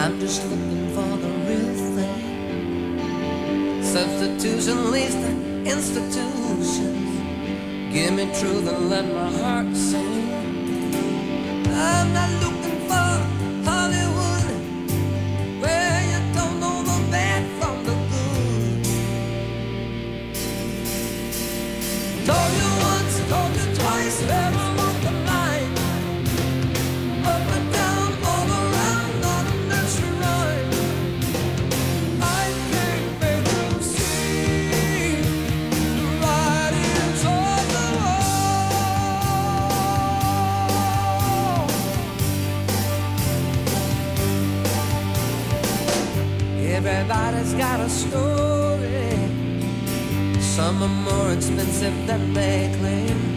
I'm just looking for the real thing. Substitution leads to institutions. Give me truth and let my heart sing. I'm not looking for Hollywood, where you don't know the bad from the good. Told you once, told you twice, Everybody's got a story. Some are more expensive than they claim.